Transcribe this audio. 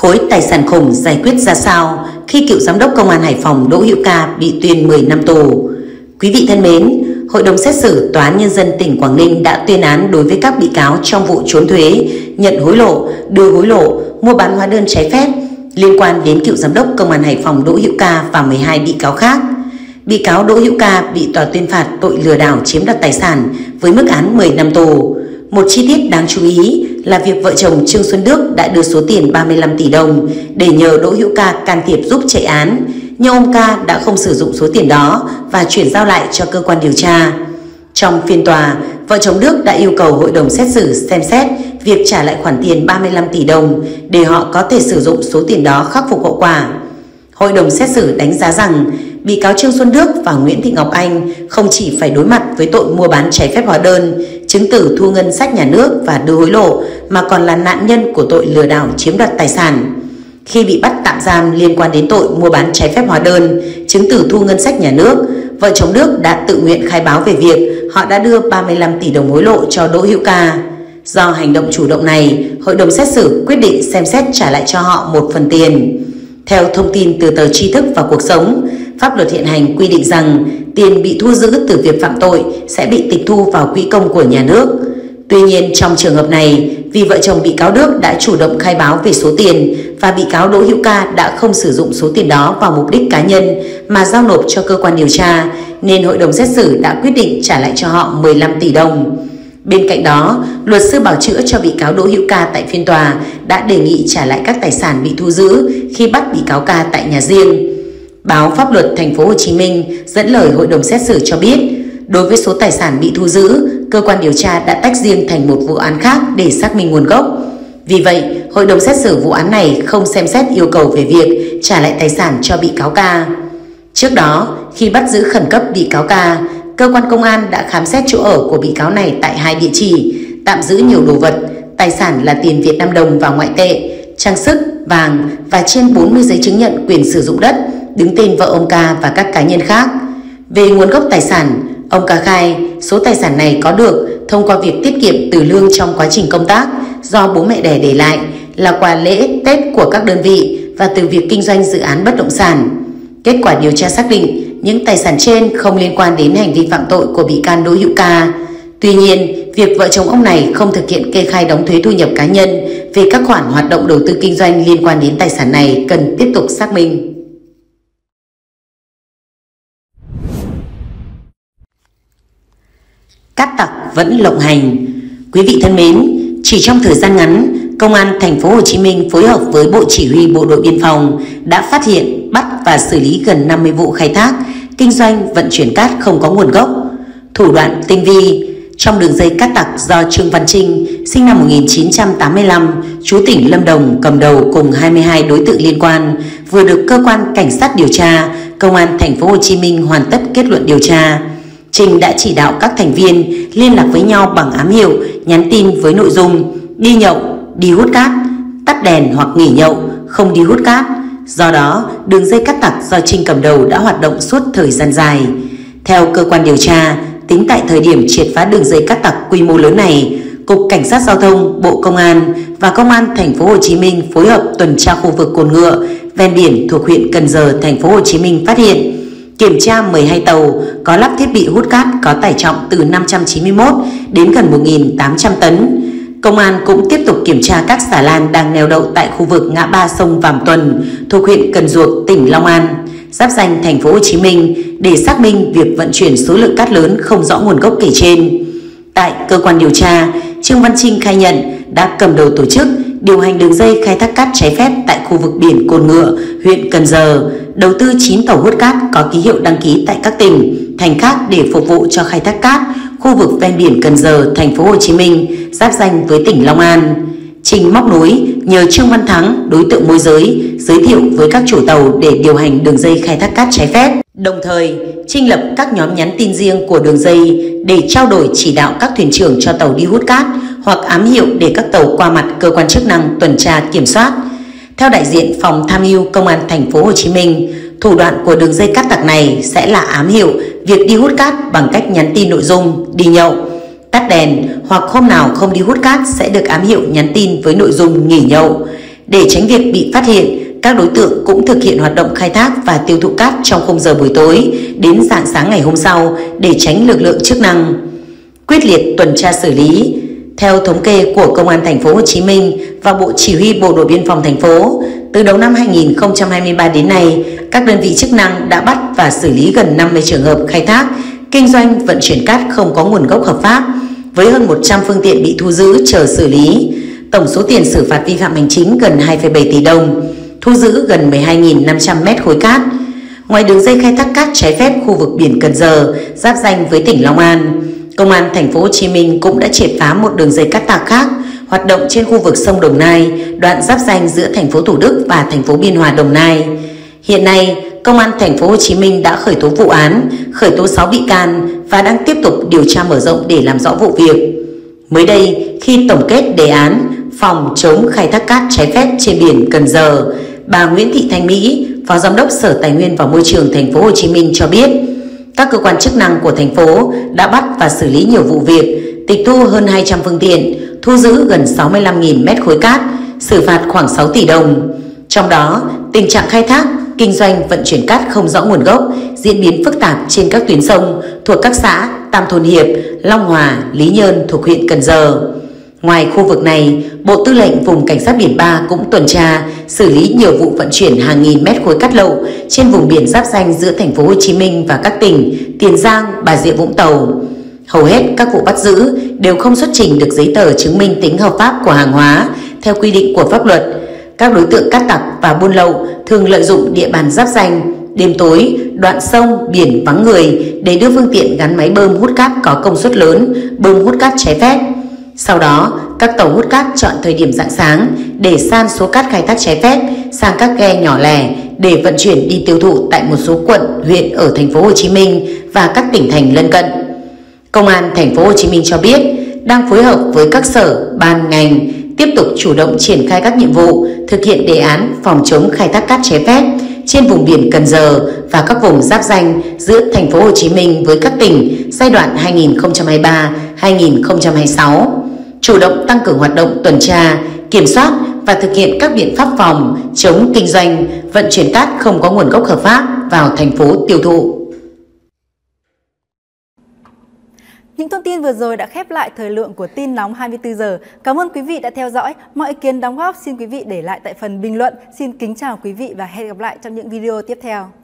Khối tài sản khủng giải quyết ra sao khi cựu giám đốc công an Hải Phòng Đỗ Hữu Ca bị tuyên 10 năm tù? Quý vị thân mến, Hội đồng xét xử Tòa án Nhân dân tỉnh Quảng Ninh đã tuyên án đối với các bị cáo trong vụ trốn thuế, nhận hối lộ, đưa hối lộ, mua bán hóa đơn trái phép liên quan đến cựu giám đốc công an Hải Phòng Đỗ Hữu Ca và 12 bị cáo khác. Bị cáo Đỗ Hữu Ca bị tòa tuyên phạt tội lừa đảo chiếm đoạt tài sản với mức án 10 năm tù. Một chi tiết đáng chú ý là việc vợ chồng Trương Xuân Đức đã đưa số tiền 35 tỷ đồng để nhờ Đỗ Hữu Ca can thiệp giúp chạy án, nhưng ông Ca đã không sử dụng số tiền đó và chuyển giao lại cho cơ quan điều tra. Trong phiên tòa, vợ chồng Đức đã yêu cầu hội đồng xét xử xem xét việc trả lại khoản tiền 35 tỷ đồng để họ có thể sử dụng số tiền đó khắc phục hậu quả. Hội đồng xét xử đánh giá rằng bị cáo Trương Xuân Đức và Nguyễn Thị Ngọc Anh không chỉ phải đối mặt với tội mua bán trái phép hóa đơn, chứng tử thu ngân sách nhà nước và đưa hối lộ mà còn là nạn nhân của tội lừa đảo chiếm đoạt tài sản. Khi bị bắt tạm giam liên quan đến tội mua bán trái phép hóa đơn, chứng tử thu ngân sách nhà nước, vợ chồng Đức đã tự nguyện khai báo về việc họ đã đưa 35 tỷ đồng hối lộ cho Đỗ Hữu Ca. Do hành động chủ động này, hội đồng xét xử quyết định xem xét trả lại cho họ một phần tiền. Theo thông tin từ tờ tri thức và cuộc sống, pháp luật hiện hành quy định rằng tiền bị thu giữ từ việc phạm tội sẽ bị tịch thu vào quỹ công của nhà nước. Tuy nhiên trong trường hợp này, vì vợ chồng bị cáo Đức đã chủ động khai báo về số tiền và bị cáo Đỗ Hữu Ca đã không sử dụng số tiền đó vào mục đích cá nhân mà giao nộp cho cơ quan điều tra, nên hội đồng xét xử đã quyết định trả lại cho họ 15 tỷ đồng. Bên cạnh đó, luật sư bảo chữa cho bị cáo Đỗ Hữu Ca tại phiên tòa đã đề nghị trả lại các tài sản bị thu giữ khi bắt bị cáo Ca tại nhà riêng. Báo Pháp luật Thành phố Hồ Chí Minh dẫn lời hội đồng xét xử cho biết, đối với số tài sản bị thu giữ, cơ quan điều tra đã tách riêng thành một vụ án khác để xác minh nguồn gốc. Vì vậy, hội đồng xét xử vụ án này không xem xét yêu cầu về việc trả lại tài sản cho bị cáo Ca. Trước đó, khi bắt giữ khẩn cấp bị cáo Ca, cơ quan công an đã khám xét chỗ ở của bị cáo này tại hai địa chỉ, tạm giữ nhiều đồ vật, tài sản là tiền Việt Nam đồng và ngoại tệ, trang sức, vàng và trên 40 giấy chứng nhận quyền sử dụng đất đứng tên vợ ông Ca và các cá nhân khác. Về nguồn gốc tài sản, ông Ca khai số tài sản này có được thông qua việc tiết kiệm từ lương trong quá trình công tác do bố mẹ đẻ để lại là quà lễ Tết của các đơn vị và từ việc kinh doanh dự án bất động sản. Kết quả điều tra xác định những tài sản trên không liên quan đến hành vi phạm tội của bị can Đỗ Hữu Ca. Tuy nhiên, việc vợ chồng ông này không thực hiện kê khai đóng thuế thu nhập cá nhân về các khoản hoạt động đầu tư kinh doanh liên quan đến tài sản này cần tiếp tục xác minh. Cát tặc vẫn lộng hành. Quý vị thân mến, chỉ trong thời gian ngắn, Công an thành phố Hồ Chí Minh phối hợp với Bộ Chỉ huy Bộ đội Biên phòng đã phát hiện, bắt và xử lý gần 50 vụ khai thác, kinh doanh vận chuyển cát không có nguồn gốc. Thủ đoạn tinh vi trong đường dây cát tặc do Trương Văn Trinh, sinh năm 1985, chú tỉnh Lâm Đồng cầm đầu cùng 22 đối tượng liên quan, vừa được cơ quan cảnh sát điều tra, công an thành phố Hồ Chí Minh hoàn tất kết luận điều tra. Trình đã chỉ đạo các thành viên liên lạc với nhau bằng ám hiệu, nhắn tin với nội dung đi nhậu, đi hút cát, tắt đèn hoặc nghỉ nhậu, không đi hút cát. Do đó, đường dây cát tặc do Trinh cầm đầu đã hoạt động suốt thời gian dài. Theo cơ quan điều tra, tính tại thời điểm triệt phá đường dây cát tặc quy mô lớn này, Cục Cảnh sát Giao thông, Bộ Công an và Công an Thành phố Hồ Chí Minh phối hợp tuần tra khu vực cồn ngựa ven biển thuộc huyện Cần Giờ, Thành phố Hồ Chí Minh phát hiện kiểm tra 12 tàu có lắp thiết bị hút cát có tải trọng từ 591 đến gần 1.800 tấn. Công an cũng tiếp tục kiểm tra các xà lan đang neo đậu tại khu vực ngã ba sông Vàm Tuần thuộc huyện Cần Duộc, tỉnh Long An, giáp danh thành phố Hồ Chí Minh để xác minh việc vận chuyển số lượng cát lớn không rõ nguồn gốc kể trên. Tại cơ quan điều tra, Trương Văn Trinh khai nhận đã cầm đầu tổ chức điều hành đường dây khai thác cát trái phép tại khu vực biển Cồn Ngựa, huyện Cần Giờ, đầu tư 9 tàu hút cát có ký hiệu đăng ký tại các tỉnh, thành khác để phục vụ cho khai thác cát khu vực ven biển Cần Giờ, thành phố Hồ Chí Minh, giáp danh với tỉnh Long An. Trình móc nối nhờ Trương Văn Thắng, đối tượng môi giới, giới thiệu với các chủ tàu để điều hành đường dây khai thác cát trái phép. Đồng thời, Trinh lập các nhóm nhắn tin riêng của đường dây để trao đổi chỉ đạo các thuyền trưởng cho tàu đi hút cát hoặc ám hiệu để các tàu qua mặt cơ quan chức năng tuần tra kiểm soát. Theo đại diện phòng tham mưu công an thành phố Hồ Chí Minh, thủ đoạn của đường dây cát tặc này sẽ là ám hiệu việc đi hút cát bằng cách nhắn tin nội dung đi nhậu, tắt đèn hoặc hôm nào không đi hút cát sẽ được ám hiệu nhắn tin với nội dung nghỉ nhậu. Để tránh việc bị phát hiện, các đối tượng cũng thực hiện hoạt động khai thác và tiêu thụ cát trong khung giờ buổi tối đến dạng sáng ngày hôm sau để tránh lực lượng chức năng. Quyết liệt tuần tra xử lý, theo thống kê của Công an thành phố Hồ Chí Minh và Bộ Chỉ huy Bộ đội Biên phòng thành phố, từ đầu năm 2023 đến nay, các đơn vị chức năng đã bắt và xử lý gần 50 trường hợp khai thác, kinh doanh vận chuyển cát không có nguồn gốc hợp pháp, với hơn 100 phương tiện bị thu giữ chờ xử lý. Tổng số tiền xử phạt vi phạm hành chính gần 2,7 tỷ đồng, thu giữ gần 12.500 mét khối cát. Ngoài đường dây khai thác cát trái phép khu vực biển Cần Giờ, giáp danh với tỉnh Long An, Công an thành phố Hồ Chí Minh cũng đã triệt phá một đường dây cát tạc khác hoạt động trên khu vực sông Đồng Nai, đoạn giáp danh giữa thành phố Thủ Đức và thành phố Biên Hòa Đồng Nai. Hiện nay, Công an thành phố Hồ Chí Minh đã khởi tố vụ án, khởi tố 6 bị can và đang tiếp tục điều tra mở rộng để làm rõ vụ việc. Mới đây, khi tổng kết đề án phòng chống khai thác cát trái phép trên biển Cần Giờ, bà Nguyễn Thị Thanh Mỹ, Phó Giám đốc Sở Tài nguyên và Môi trường thành phố Hồ Chí Minh cho biết, các cơ quan chức năng của thành phố đã bắt và xử lý nhiều vụ việc, tịch thu hơn 200 phương tiện, thu giữ gần 65.000 mét khối cát, xử phạt khoảng 6 tỷ đồng. Trong đó, tình trạng khai thác, kinh doanh vận chuyển cát không rõ nguồn gốc diễn biến phức tạp trên các tuyến sông thuộc các xã Tam Thôn Hiệp, Long Hòa, Lý Nhơn thuộc huyện Cần Giờ. Ngoài khu vực này, Bộ Tư lệnh Vùng Cảnh sát Biển 3 cũng tuần tra, xử lý nhiều vụ vận chuyển hàng nghìn mét khối cát lậu trên vùng biển giáp danh giữa thành phố Hồ Chí Minh và các tỉnh Tiền Giang, Bà Rịa Vũng Tàu. Hầu hết các vụ bắt giữ đều không xuất trình được giấy tờ chứng minh tính hợp pháp của hàng hóa theo quy định của pháp luật. Các đối tượng cát tặc và buôn lậu thường lợi dụng địa bàn giáp danh, đêm tối, đoạn sông, biển vắng người để đưa phương tiện gắn máy bơm hút cát có công suất lớn, bơm hút cát trái phép. Sau đó, các tàu hút cát chọn thời điểm rạng sáng để san số cát khai thác trái phép sang các ghe nhỏ lẻ để vận chuyển đi tiêu thụ tại một số quận, huyện ở thành phố Hồ Chí Minh và các tỉnh thành lân cận. Công an thành phố Hồ Chí Minh cho biết đang phối hợp với các sở, ban, ngành tiếp tục chủ động triển khai các nhiệm vụ thực hiện đề án phòng chống khai thác cát trái phép trên vùng biển Cần Giờ và các vùng giáp danh giữa thành phố Hồ Chí Minh với các tỉnh giai đoạn 2023-2026 chủ động tăng cường hoạt động tuần tra, kiểm soát và thực hiện các biện pháp phòng chống kinh doanh vận chuyển cát không có nguồn gốc hợp pháp vào thành phố tiêu thụ. Những thông tin vừa rồi đã khép lại thời lượng của tin nóng 24 giờ. Cảm ơn quý vị đã theo dõi. Mọi ý kiến đóng góp xin quý vị để lại tại phần bình luận. Xin kính chào quý vị và hẹn gặp lại trong những video tiếp theo.